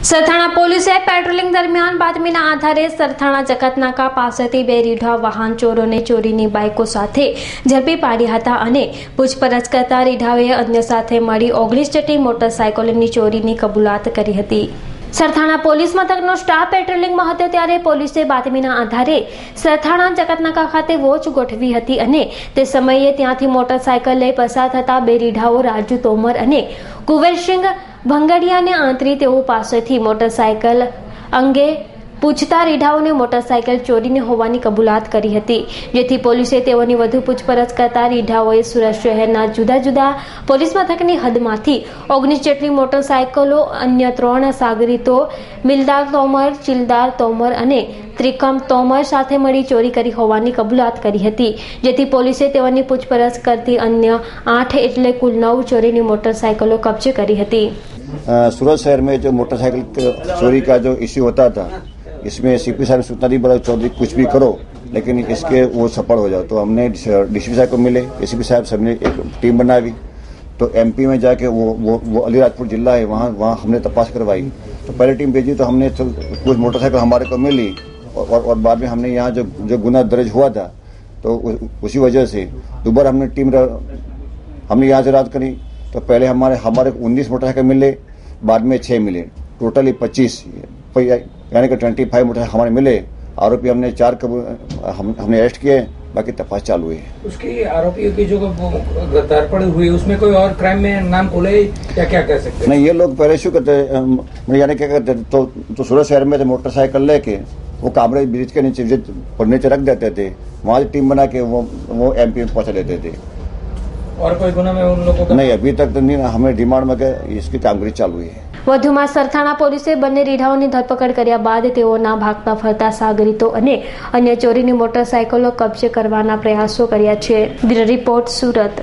સરથાણા પોલીસે પેટ્રોલિંગ દરમિયાન બાતમીના આધારે સરથાણા જકાતનાકા પાસેથી બે રીઢા વાહન ચોરોને ચોરીની બાઇકો સાથે ઝડપી પાડ્યા હતા અને પૂછપરછ કરતા રીઢાઓએ અન્ય સાથે મળી ઓગણીસ જેટલી મોટરસાયકલોની ચોરીની કબૂલાત કરી હતી. સરથાણા પોલીસ મથકનો સ્ટાફ પેટ્રોલિંગમાં હતો ત્યારે પોલીસે બાતમીના આધારે સરથાણા જકાતનાકા ખાતે વોચ ગોઠવી હતી અને તે સમયે ત્યાંથી મોટરસાયકલ લઈ પસાર થતા બે રીઢાઓ રાજુ તોમર અને કુવેરસિંહ ભંગડિયાને આંતરી તેઓ પાસેથી મોટરસાયકલ અંગે પૂછતા રીઢાઓને મોટરસાયકલ ચોરીને હોવાની કબૂલાત કરી હતી જેથી પોલીસે તેઓની વધુ પૂછપરછ કરતા રીઢાઓએ સુરત શહેરના જુદા જુદા પોલીસ મથકની હદમાંથી ઓગણીસ જેટલી મોટરસાયકલો અન્ય ત્રણ સાગરીતો મિલદાર તોમર ચિલદાર તોમર અને ત્રિકમ તોમર સાથે મળી ચોરી કરી હોવાની કબૂલાત કરી હતી જેથી પોલીસે તેઓની પૂછપરછ કરતી અન્ય આઠ એટલે કુલ નવ ચોરીની મોટરસાયકલો કબજે કરી હતી अ, सूरत शहर में जो मोटरसाइकिल क- चोरी का जो इश्यू होता था इसमें सीपी साहब ने सूचना दी बोला चौधरी कुछ भी करो लेकिन इसके वो सफल हो जाओ। तो हमने डीसीपी साहब को मिले एसीपी साहब सबने एक टीम बनावी तो एमपी में जाके वो वो वो अलीराजपुर जिला है वहाँ वहाँ हमने तपास करवाई। तो पहले टीम भेजी तो हमने तो कुछ मोटरसाइकिल हमारे को मिली और, और, बाद में हमने यहाँ जो जो गुना दर्ज हुआ था तो उ- उसी वजह से दोबारा हमने टीम हमने यहाँ से रात करी। तो पहले हमारे हमारे उन्नीस मोटरसाइकिल मिले बाद में छः मिले। टोटली पच्चीस यानी कि ट्वेंटी फाइव मोटरसाइकिल हमारे मिले आरोपी हमने चार कबू हम हमने अरेस्ट किए बाकी तपास चालू है। उसकी आरोपियों की जो धरपकड़ हुई उसमें कोई और क्राइम में नाम खोले या क्या कह सकते नहीं ये लोग पहले शू करते यानी क्या करते तो तो सूरत शहर में थे मोटरसाइकिल लेके वो कामरे ब्रिज के नीचे जो- नीचे रख देते थे। वहाँ टीम बना के वो वो एमपी में पहुँचा देते थे। और कोई गुना में उन लोगों का? नहीं अभी तक तो नहीं हमें डिमांड में इसकी कामगिरी चालू हुई है। વધુમાં સરથાણા પોલીસે બંને રીઢાઓની ધરપકડ કર્યા બાદ તેઓના ભાગતા ફરતા સાગરીતો અને અન્ય ચોરીની મોટરસાયકલો કબજે કરવાના પ્રયાસો કર્યા છે. રિપોર્ટ સુરત.